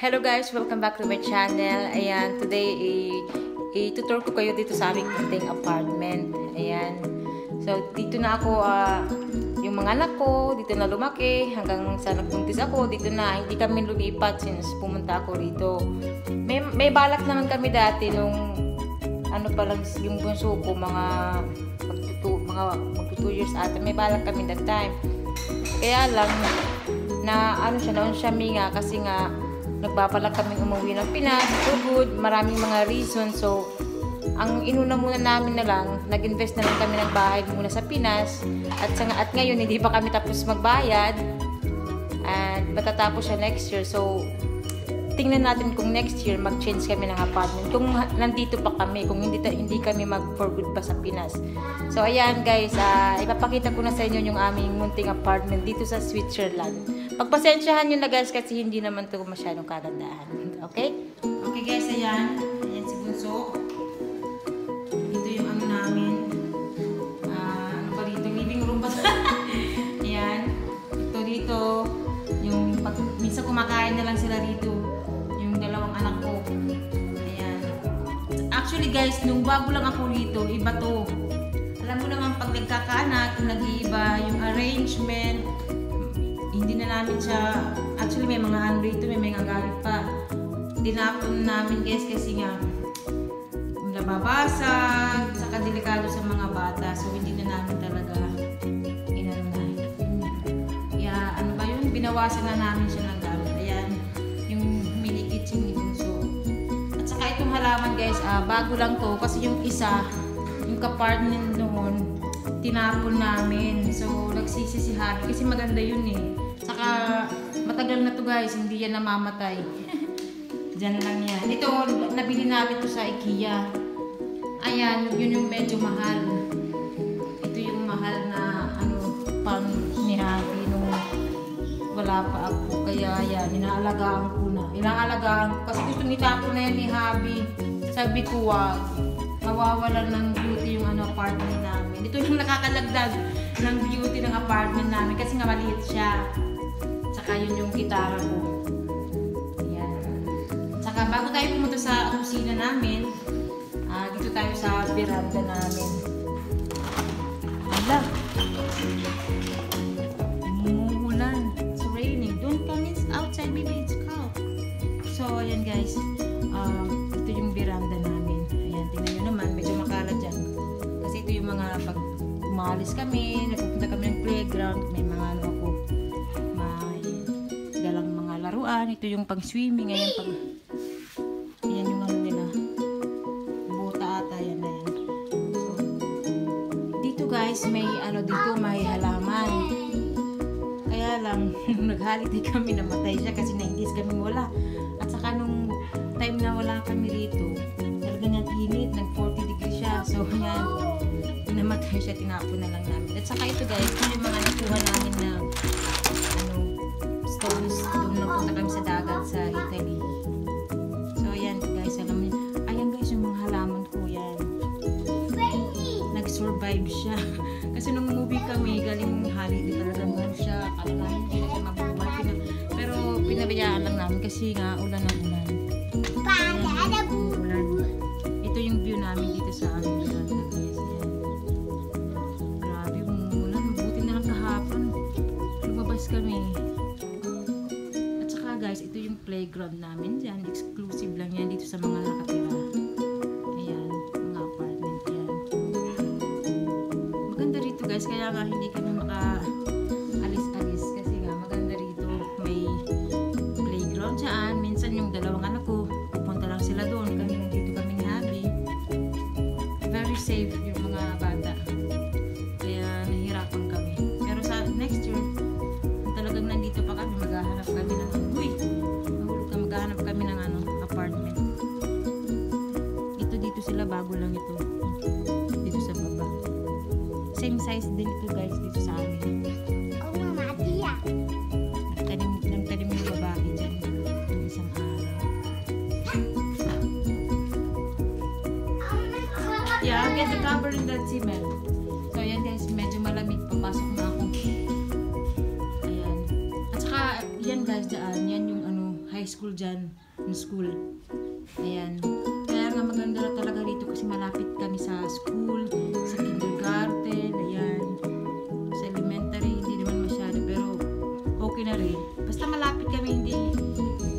Hello guys! Welcome back to my channel. Ayan, today i-tutor ko kayo dito sa aming kunting apartment. Ayan. So, dito na ako, uh, yung mga anak ko, dito na lumaki. Hanggang sa nagbuntis ako, dito na. Hindi kami lumipat since pumunta ako rito. May, may balak naman kami dati nung ano pa lang yung bunso ko, mga magtutu, mga magto 2 years ata. May balak kami that time. Kaya lang, na ano siya, noon siya minga kasi nga nagbabalak kami umuwi ng Pinas, good, maraming mga reason. So, ang inuna muna namin na lang, nag-invest na lang kami ng bahay muna sa Pinas. At, sa, at ngayon, hindi pa kami tapos magbayad. At matatapos siya next year. So, tingnan natin kung next year mag-change kami ng apartment. Kung nandito pa kami, kung hindi, hindi kami mag-for good pa sa Pinas. So, ayan guys, uh, ipapakita ko na sa inyo yung aming munting apartment dito sa Switzerland. Pagpasensyahan nyo na guys kasi hindi naman to masyadong kagandahan. Okay? Okay guys, ayan. Ayan si Bunso. Ito yung ano namin. Uh, ano pa dito? Living room ba? ayan. Ito dito. Yung pag, minsan kumakain na lang sila dito. Yung dalawang anak ko. Ayan. Actually guys, nung bago lang ako dito, iba to. Alam mo naman pag nagkakaanak, nag-iiba yung arrangement, hindi na namin siya, actually may mga ano rito, may mga gamit pa. Tinapon namin guys kasi nga nababasag, saka delikado sa mga bata. So hindi na namin talaga inano na. Kaya ano ba yun, binawasan na namin siya ng gamit. Ayan, yung mini kitchen ni Bunso. At saka itong halaman guys, uh, bago lang to kasi yung isa, yung kapartner noon, tinapon namin. So, nagsisi si Happy kasi maganda yun eh. Matagal na to guys, hindi yan namamatay. Diyan lang yan. Ito, nabili namin to sa IKEA. Ayan, yun yung medyo mahal. Ito yung mahal na, ano, pang ni Happy nung wala pa ako. Kaya yan, inaalagaan ko na. Inaalagaan ko. Kasi gusto nitapo na yan ni Happy. Sabi ko, wag. Mawawalan ng beauty yung ano, apartment namin. Ito yung nakakalagdag ng beauty ng apartment namin kasi nga maliit siya. Tsaka yun yung gitara ko. Ayan. Tsaka bago tayo pumunta sa kusina namin, uh, dito tayo sa veranda namin. Hala. Umuulan. It's raining. Don't come in outside, baby. It's cold. So, ayan guys. Um, ito yung veranda namin. Ayan, tingnan nyo naman. Medyo makalat dyan. Kasi ito yung mga pag umalis kami, nagpupunta kami ng playground, may laruan. Ito yung pang swimming. Ayan, pang... Ayan yung ano nila. Buta ata. Yan na yan. Dito guys, may ano dito, may halaman. Kaya lang, nung nag-holiday kami, namatay siya kasi na-ingis kami wala. At saka nung time na wala kami rito, talaga nag-init, nag-40 degrees siya. So, yan, namatay siya, tinapon na lang namin. At saka ito guys, yung mga nakuha namin na stones doon napunta kami sa dagat sa Italy. So, ayan guys, alam niyo. Ayan guys, yung mga halaman ko yan. Nag-survive siya. Kasi nung movie kami, galing holiday talaga mo siya. Kala namin hindi na siya mabubuhay. Pina pero pinabayaan lang namin kasi nga ulan ng ulan. Ayan, ulan. Ito yung view namin dito sa guys. Ayan. Playground namin dyan. Exclusive lang yan dito sa mga nakatira. Ayan, mga apartment yan. Maganda rito guys, kaya nga hindi get the cover in that cement. So, ayan guys, medyo malamig. Papasok na ako. Ayan. At saka, yan guys, dyan, yan yung ano, high school dyan. Yung school. Ayan. Kaya nga maganda na talaga rito kasi malapit kami sa school, sa kindergarten, ayan. Sa elementary, hindi naman masyado, pero okay na rin. Basta malapit kami, hindi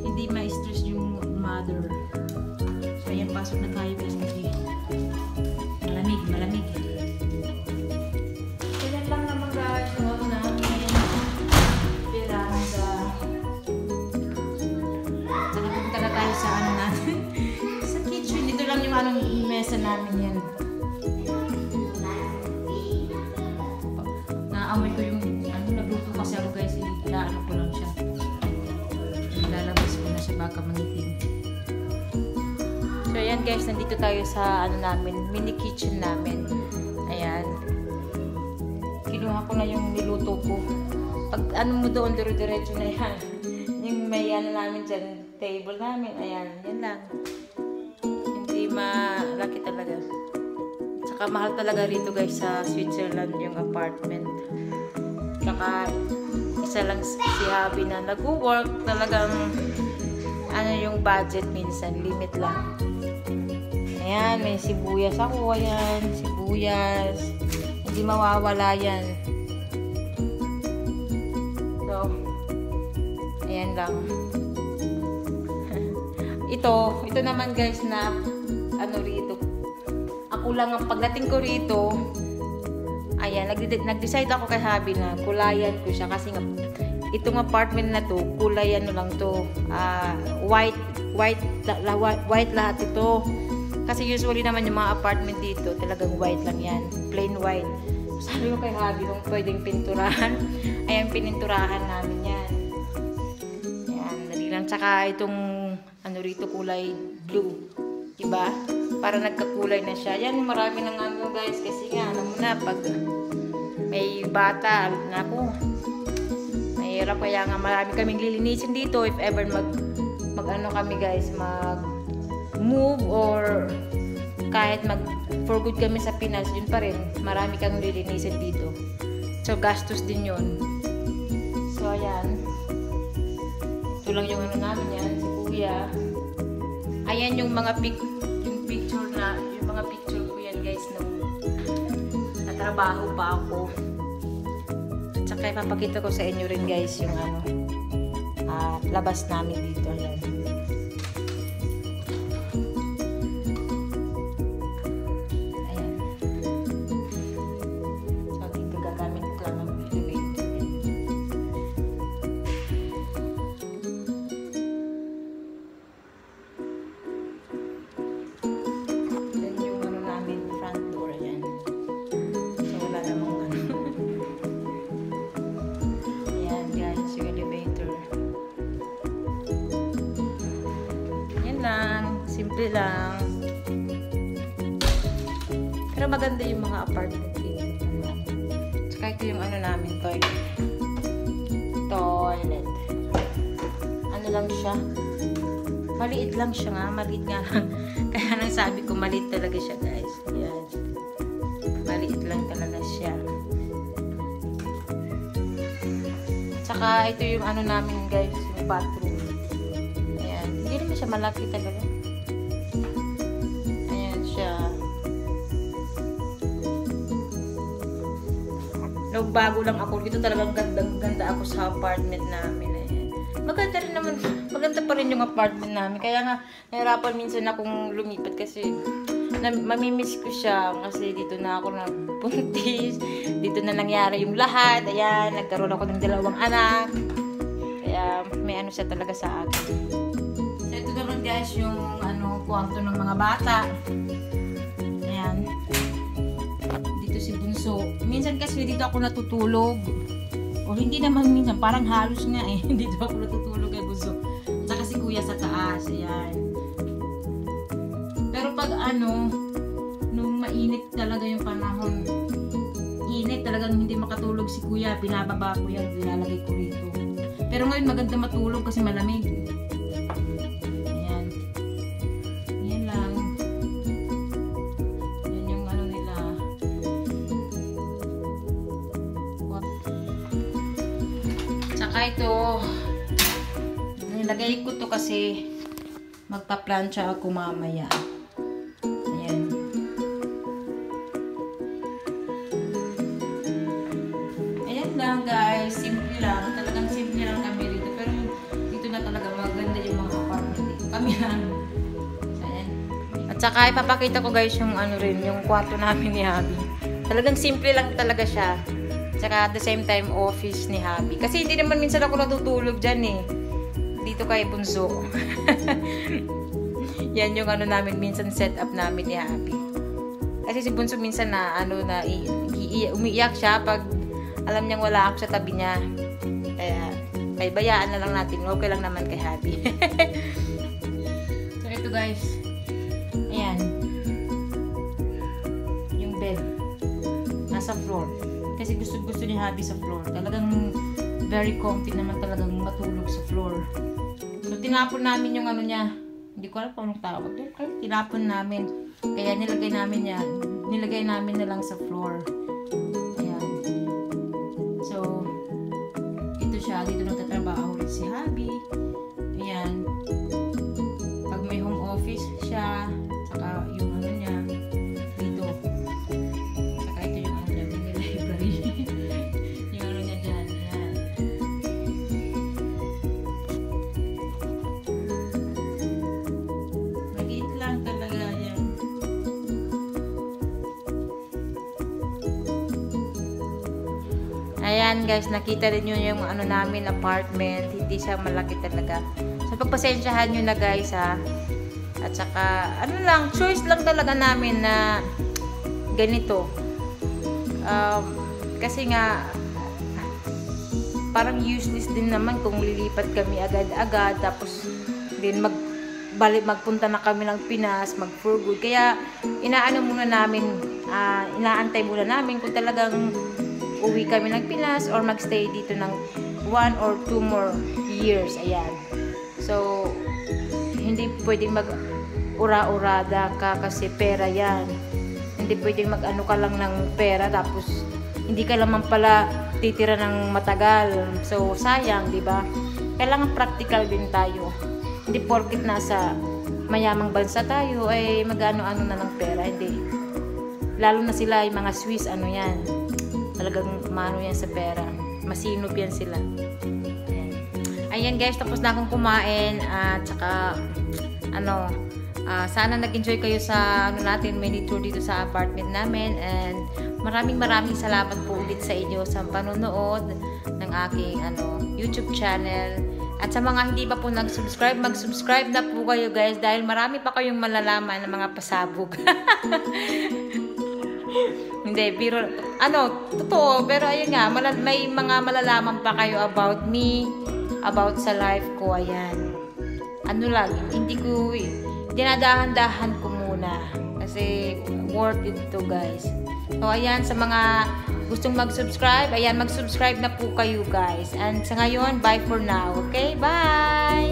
hindi ma-stress yung mother. So, ayan, pasok na tayo guys malamig. Kailan lang naman guys, yung ano na, ayan, veranda. Nakapunta na tayo sa ano natin. sa kitchen. Dito lang yung anong mesa namin yan. Naamoy ko yung ano, nagluto kasi ako guys. Ilaano ko lang siya. Lalabas ko na siya baka mangitim. Ayan guys, nandito tayo sa ano namin, mini kitchen namin. Ayan. Kinuha ko na yung niluto ko. Pag ano mo doon, dire-diretso na yan. Yung may ano namin dyan, table namin. Ayan, yan lang. Hindi malaki talaga. Tsaka mahal talaga rito guys sa Switzerland yung apartment. Tsaka isa lang si Habi na nag-work talagang ano yung budget minsan, limit lang. Ayan, may sibuyas ako. Ayan, sibuyas. Hindi mawawala yan. So, ayan lang. ito, ito naman guys na ano rito. Ako lang ang pagdating ko rito, ayan, nag- nag-decide ako kay Habi na kulayan ko siya kasi nga itong apartment na to, kulay ano lang to, ah, white, white, la, white, white lahat ito. Kasi usually naman yung mga apartment dito, talagang white lang yan, plain white. Sabi ko kay Habi kung pwedeng pinturahan, ayan, pininturahan namin yan. Ayan, dali lang. Tsaka itong, ano rito, kulay blue. Diba? Para nagkakulay na siya. Yan, marami ng ano guys. Kasi nga, alam mo na, pag may bata, naku, mahirap. Kaya nga, marami kaming lilinisin dito if ever mag, mag ano kami guys, mag move or kahit mag for good kami sa Pinas, yun pa rin. Marami kang lilinisin dito. So, gastos din yun. So, ayan. Ito lang yung ano namin yan, si Kuya. Ayan yung mga pic yung picture na, yung mga picture ko yan guys nung natrabaho pa ako. At saka ipapakita ko sa inyo rin guys yung ano, ah, labas namin dito. Ayan. Maganda yung mga apartment dito. Tsaka ito yung ano namin, toilet. Toilet. Ano lang siya? Maliit lang siya nga. Maliit nga lang. Kaya nang sabi ko, maliit talaga siya, guys. Ayan. Maliit lang talaga siya. Tsaka ito yung ano namin, guys. Yung bathroom. Ayan. Hindi naman siya malaki talaga. Ayan siya. Nung bago lang ako dito, talagang gandang ganda ako sa apartment namin. Ayan. Maganda rin naman, maganda pa rin yung apartment namin. Kaya nga, nahirapan minsan akong lumipat kasi na, mamimiss ko siya kasi dito na ako nagpuntis. Dito na nangyari yung lahat. Ayan, nagkaroon ako ng dalawang anak. Kaya may ano siya talaga sa akin. So, ito naman guys yung ano, kwarto ng mga bata. Minsan kasi dito ako natutulog. O hindi naman minsan, parang halos nga eh. dito ako natutulog kay Bunso. Tsaka si Kuya sa taas. Ayan. Pero pag ano, nung mainit talaga yung panahon, init talagang hindi makatulog si Kuya, binababa ko yan, nilalagay ko rito. Pero ngayon maganda matulog kasi malamig. Tsaka ito, Nilagay ko to kasi magpa-plancha ako mamaya. Ayan. Ayan lang guys. Simple lang. Talagang simple lang kami dito. Pero dito na talaga maganda yung mga apartment dito. Kami lang. Ayan. At saka ipapakita ko guys yung ano rin, yung kwarto namin ni Habi. Talagang simple lang talaga siya. Tsaka at the same time, office ni Habi. Kasi hindi naman minsan ako natutulog dyan eh. Dito kay Bunso. Yan yung ano namin, minsan set up namin ni Habi. Kasi si Bunso minsan na ano na umiiyak siya pag alam niyang wala ako sa tabi niya. Kaya, kaya bayaan na lang natin. Okay lang naman kay Habi. so ito guys. Ayan. Yung bed. Nasa floor. Kasi gusto gusto ni Habi sa floor. Talagang very comfy naman talagang matulog sa floor. So tinapon namin yung ano niya. Hindi ko alam kung anong tawag. Pero tinapon namin. Kaya nilagay namin niya. Nilagay namin na lang sa floor. Ayan. So, ito siya. Dito nagtatrabaho ulit si Habi. Ayan guys, nakita rin nyo yung ano namin apartment. Hindi siya malaki talaga. So pagpasensyahan nyo na guys ha. At saka, ano lang, choice lang talaga namin na ganito. Um, kasi nga, parang useless din naman kung lilipat kami agad-agad tapos din mag balik magpunta na kami ng Pinas, mag for good. Kaya inaano muna namin, ah, inaantay muna namin kung talagang uwi kami ng Pinas or magstay dito ng one or two more years. Ayan. So, hindi pwedeng mag ura-urada ka kasi pera yan. Hindi pwedeng mag-ano ka lang ng pera tapos hindi ka naman pala titira ng matagal. So, sayang, di ba? Kailangan practical din tayo. Hindi porkit nasa mayamang bansa tayo ay mag-ano-ano na ng pera. Hindi. Lalo na sila, yung mga Swiss, ano yan. Talagang mano yan sa pera. Masinop yan sila. Ayan. Ayan guys, tapos na akong kumain at saka ano, ah, sana nag-enjoy kayo sa ano natin, mini tour dito sa apartment namin and maraming maraming salamat po ulit sa inyo sa panonood ng aking ano, YouTube channel. At sa mga hindi pa po nag-subscribe, mag-subscribe na po kayo guys dahil marami pa kayong malalaman ng mga pasabog. Hindi, pero ano, totoo, pero ayun nga, may mga malalaman pa kayo about me, about sa life ko, ayan. Ano lang, hindi ko, dinadahan-dahan ko muna. Kasi worth it to guys. So, ayan, sa mga gustong mag-subscribe, ayan, mag-subscribe na po kayo guys. And sa ngayon, bye for now. Okay, bye!